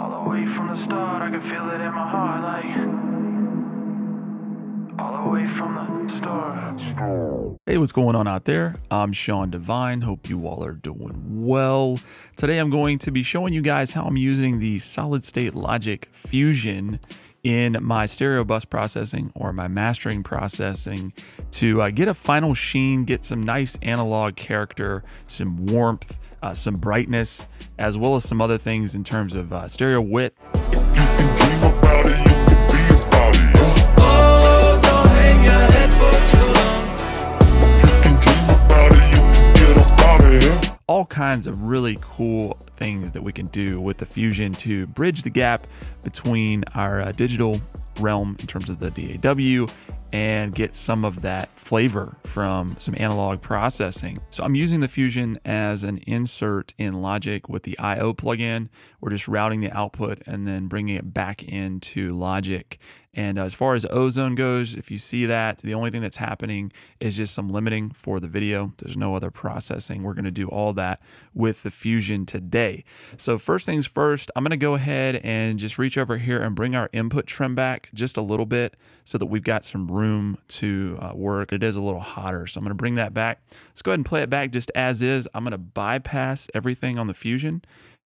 All the way from the start, I can feel it in my heart, like. All the way from the start. Hey, what's going on out there? I'm Sean Divine. Hope you all are doing well. Today I'm going to be showing you guys how I'm using the solid state logic fusion in my stereo bus processing or my mastering processing to uh, get a final sheen, get some nice analog character, some warmth, uh, some brightness, as well as some other things in terms of uh, stereo width. All kinds of really cool things that we can do with the Fusion to bridge the gap between our uh, digital realm in terms of the DAW and get some of that flavor from some analog processing. So I'm using the Fusion as an insert in Logic with the IO plugin. We're just routing the output and then bringing it back into Logic. And as far as ozone goes, if you see that, the only thing that's happening is just some limiting for the video. There's no other processing. We're going to do all that with the Fusion today. So first things first, I'm going to go ahead and just reach over here and bring our input trim back just a little bit so that we've got some room to uh, work. It is a little hotter, so I'm going to bring that back. Let's go ahead and play it back just as is. I'm going to bypass everything on the Fusion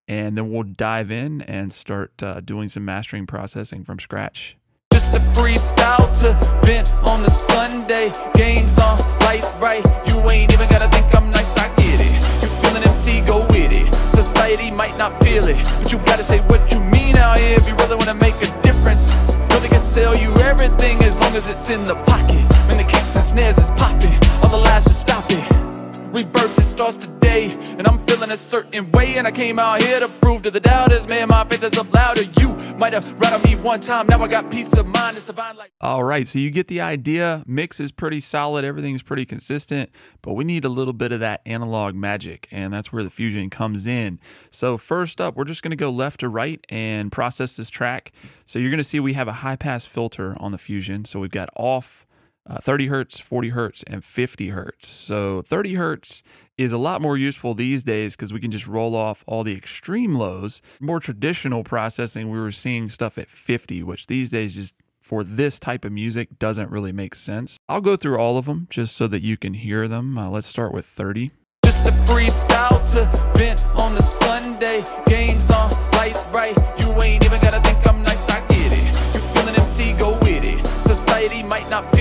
and then we'll dive in and start uh, doing some mastering processing from scratch. Just a freestyle to vent on the Sunday. Games on, lights bright. You ain't even gotta think I'm nice, I get it. You feeling empty, go with it. Society might not feel it, but you gotta say what you mean out here if you really wanna make a difference. Know they can sell you everything as long as it's in the pocket. When the kicks and snares is popping, all the lies just stop it. Rebirth it starts today, and I'm feeling a certain way. And I came out here to prove to the doubters, man, my faith is up louder. You might have rattled me one time, now I got peace of mind. It's divine like. All right, so you get the idea. Mix is pretty solid, everything's pretty consistent, but we need a little bit of that analog magic, and that's where the fusion comes in. So, first up, we're just gonna go left to right and process this track. So, you're gonna see we have a high pass filter on the fusion. So, we've got off. Uh, 30 hertz, 40 hertz, and 50 hertz. So 30 hertz is a lot more useful these days because we can just roll off all the extreme lows. More traditional processing, we were seeing stuff at 50, which these days just for this type of music doesn't really make sense. I'll go through all of them just so that you can hear them. Uh, let's start with 30. Just a freestyle to vent on the Sunday. Games on, lights bright. You ain't even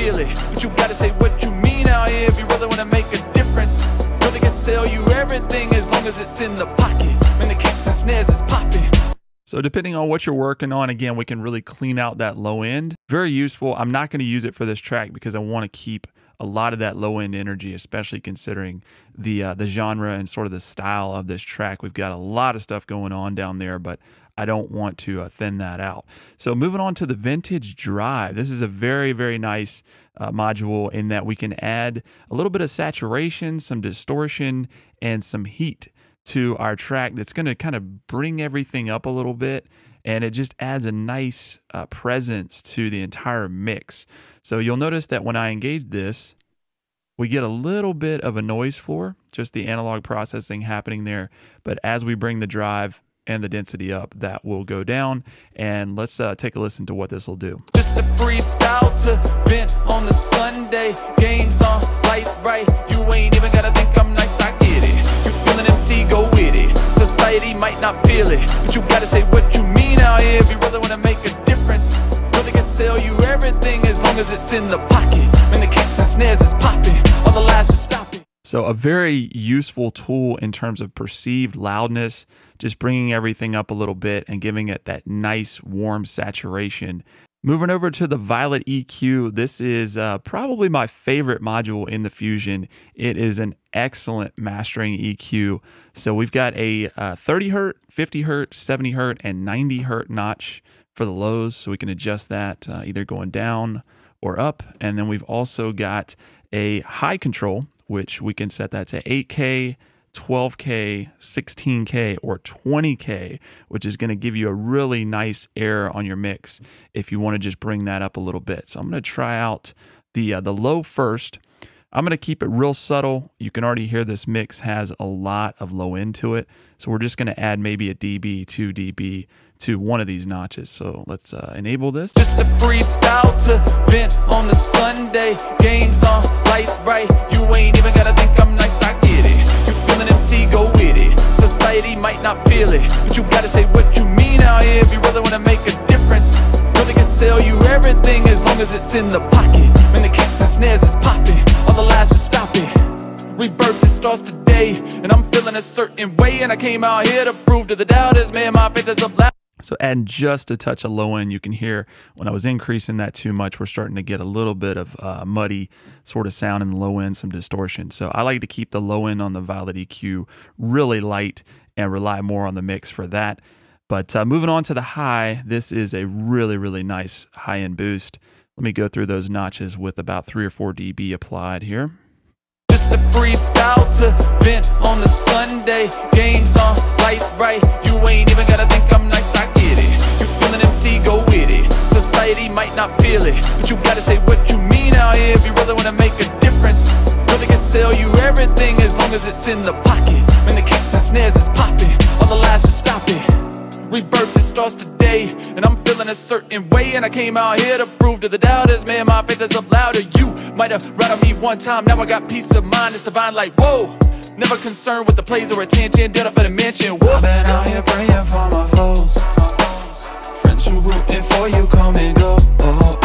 feel it, but you gotta say what you mean out here if you really wanna make a difference. Know they can sell you everything as long as it's in the pocket. When the kicks and snares is popping. So depending on what you're working on, again, we can really clean out that low end. Very useful. I'm not going to use it for this track because I want to keep a lot of that low end energy, especially considering the uh, the genre and sort of the style of this track. We've got a lot of stuff going on down there, but I don't want to uh, thin that out. So moving on to the vintage drive. This is a very very nice uh, module in that we can add a little bit of saturation, some distortion, and some heat to our track that's going to kind of bring everything up a little bit and it just adds a nice uh, presence to the entire mix. So you'll notice that when I engage this, we get a little bit of a noise floor, just the analog processing happening there. But as we bring the drive and the density up, that will go down. And let's uh, take a listen to what this will do. Just a freestyle to vent on the Sunday. Games on, lights bright. You ain't even gotta think I'm nice, I get it. You feeling empty, go with it. Society might not feel it, but you gotta say what you mean out here if you really wanna make a difference. Can sell you everything as long as it's in the pocket. When the kicks and snares is popping, all the stop. So, a very useful tool in terms of perceived loudness, just bringing everything up a little bit and giving it that nice warm saturation. Moving over to the Violet EQ, this is uh, probably my favorite module in the Fusion. It is an excellent mastering EQ. So, we've got a uh, 30 hertz, 50 hertz, 70 hertz, and 90 hertz notch for the lows. So, we can adjust that uh, either going down or up. And then we've also got a high control, which we can set that to 8K, 12K, 16K, or 20K, which is going to give you a really nice air on your mix if you want to just bring that up a little bit. So I'm going to try out the uh, the low first. I'm going to keep it real subtle. You can already hear this mix has a lot of low end to it. So we're just going to add maybe a dB, 2 dB to one of these notches. So let's uh, enable this. Just a freestyle to vent on the Sunday. Games on, lights bright. You ain't even gotta think I'm nice, I get it. You feeling empty, go with it. Society might not feel it, but you gotta say what you mean out here if you really wanna make a difference. They can sell you everything as long as it's in the pocket. When the kicks and snares is popping, all the lies just stop it. Rebirth it starts today, and I'm feeling a certain way, and I came out here to prove to the doubters, man, my faith is loud. So adding just a touch of low end, you can hear when I was increasing that too much, we're starting to get a little bit of uh, muddy sort of sound in the low end, some distortion. So I like to keep the low end on the Violet EQ really light and rely more on the mix for that. But uh, moving on to the high, this is a really, really nice high end boost. Let me go through those notches with about three or four dB applied here. Just a freestyle to vent on the Sunday. Games on, lights bright. Society might not feel it, but you gotta say what you mean out here if you really wanna make a difference. Know they can sell you everything as long as it's in the pocket. When the kicks and snares is popping, all the lies just stop it. Rebirth it starts today, and I'm feeling a certain way. And I came out here to prove to the doubters, man, my faith is up louder. You might have rattled me one time, now I got peace of mind. It's divine, like whoa. Never concerned with the plays or attention, dead up for the mention. Whoa. I've been out here praying for my foes. Friends who rooting for you, come and go. Oh, oh.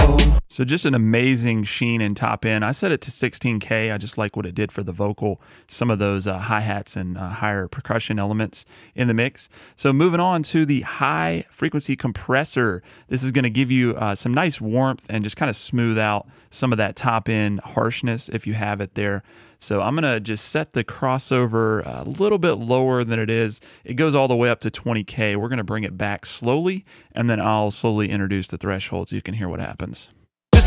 So just an amazing sheen and top end. I set it to 16K. I just like what it did for the vocal, some of those uh, hi-hats and uh, higher percussion elements in the mix. So moving on to the high frequency compressor. This is going to give you uh, some nice warmth and just kind of smooth out some of that top end harshness if you have it there. So I'm going to just set the crossover a little bit lower than it is. It goes all the way up to 20K. We're going to bring it back slowly, and then I'll slowly introduce the threshold so you can hear what happens.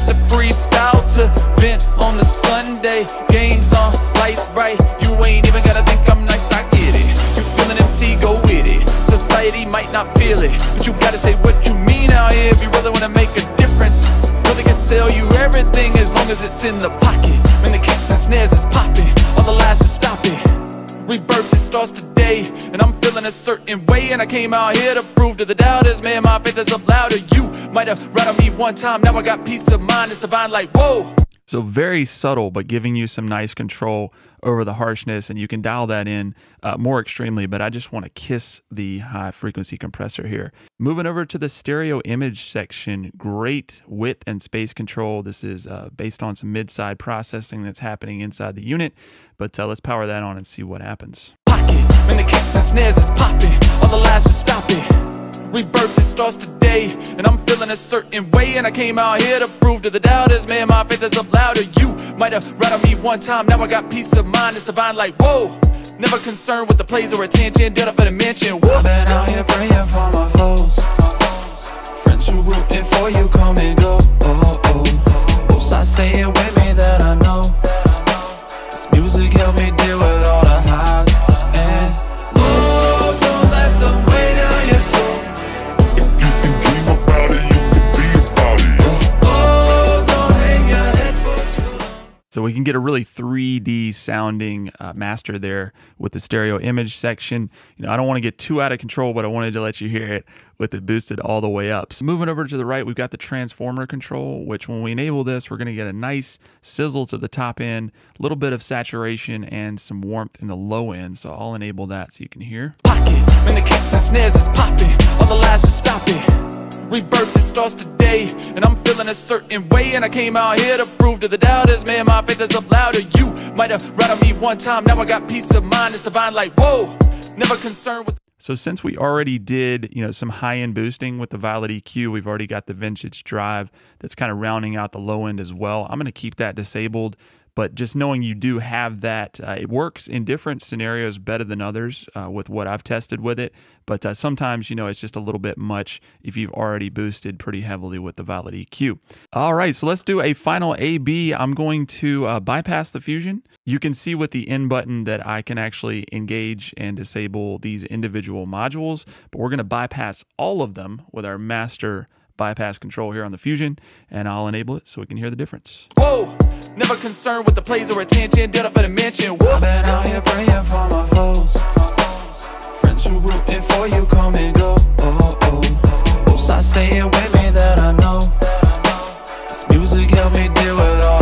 Just a freestyle to vent on the Sunday. Games on, lights bright. You ain't even gotta think I'm nice, I get it. You feeling empty, go with it. Society might not feel it, but you gotta say what you mean out here if you really wanna make a difference. Know they can sell you everything as long as it's in the pocket. When the kicks and snares is popping, all the lies just stop it. Rebirth it starts today, and I'm feeling a certain way. And I came out here to prove to the doubters, man, my faith is up louder. You might have rattled me one time, now I got peace of mind. It's divine, like whoa. So very subtle, but giving you some nice control over the harshness, and you can dial that in uh, more extremely. But I just want to kiss the high frequency compressor here. Moving over to the stereo image section, great width and space control. This is uh, based on some mid-side processing that's happening inside the unit. But uh, let's power that on and see what happens. pocket. It. Rebirth it starts today, and I'm feeling a certain way. And I came out here to prove to the doubters, man, my faith is up louder. You might have rattled me one time, now I got peace of mind. It's divine, like whoa. Never concerned with the plays or attention, dead up for the mention. Whoa. I've been out here praying for my foes. So we can get a really 3D sounding uh, master there with the stereo image section. You know, I don't want to get too out of control, but I wanted to let you hear it with it boosted all the way up. So moving over to the right, we've got the transformer control, which when we enable this, we're going to get a nice sizzle to the top end, a little bit of saturation and some warmth in the low end. So I'll enable that so you can hear. pocket. Today, and I'm feeling a certain way. And I came out here to prove to the doubters, man, my faith is up louder. You might have rattled me one time, now I got peace of mind. It's divine, like whoa. Never concerned with. So since we already did, you know, some high-end boosting with the Violet EQ, we've already got the vintage drive that's kind of rounding out the low end as well. I'm going to keep that disabled, but just knowing you do have that, uh, it works in different scenarios better than others uh, with what I've tested with it. But uh, sometimes, you know, it's just a little bit much if you've already boosted pretty heavily with the Violet EQ. All right, so let's do a final A/B. I'm going to uh, bypass the Fusion. You can see with the N button that I can actually engage and disable these individual modules, but we're going to bypass all of them with our master bypass control here on the Fusion, and I'll enable it so we can hear the difference. Whoa, Never concerned with the plays or attention, did it for the mention. I've been out here praying for my foes. Friends who rooting for you come and go. Oh, oh. Both sides staying with me that I know. This music help me deal with all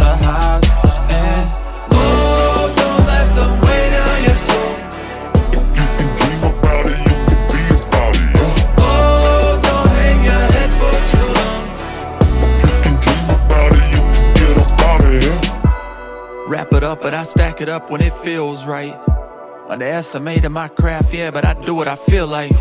it up when it feels right. Underestimated my craft, yeah, but I do what I feel like.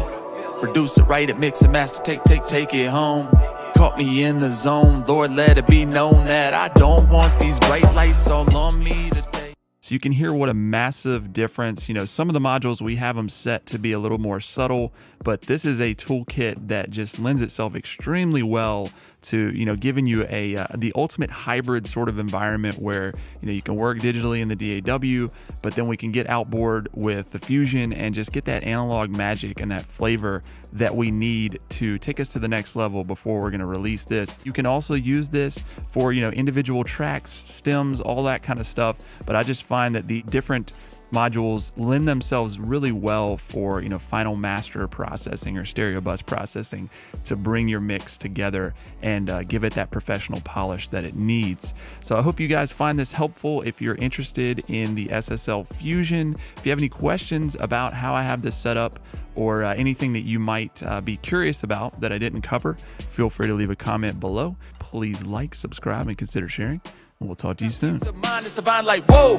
Produce it, write it, mix it, master, take, take, take it home. Caught me in the zone, Lord, let it be known that I don't want these bright lights all on me today. So you can hear what a massive difference. You know, some of the modules we have them set to be a little more subtle, but this is a toolkit that just lends itself extremely well to you know giving you a uh, the ultimate hybrid sort of environment where you know you can work digitally in the DAW, but then we can get outboard with the Fusion and just get that analog magic and that flavor that we need to take us to the next level before we're going to release this. You can also use this for you know individual tracks, stems, all that kind of stuff. But I just find that the different modules lend themselves really well for you know final master processing or stereo bus processing to bring your mix together and uh, give it that professional polish that it needs. So i hope you guys find this helpful. If you're interested in the ssl fusion if you have any questions about how i have this set up or uh, anything that you might uh, be curious about that i didn't cover feel free to leave a comment below. Please like subscribe and consider sharing We'll talk to you soon. Mind divine like, whoa.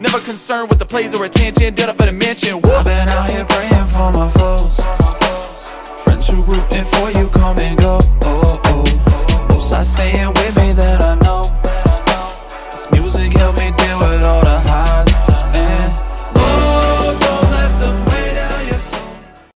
Never concerned with the plays or attention. Up for the mention. I've been out here praying for my foes. Friends who rooting for you come and go. Oh, oh. oh. Staying with me that I know. This music helped me deal with all the highs.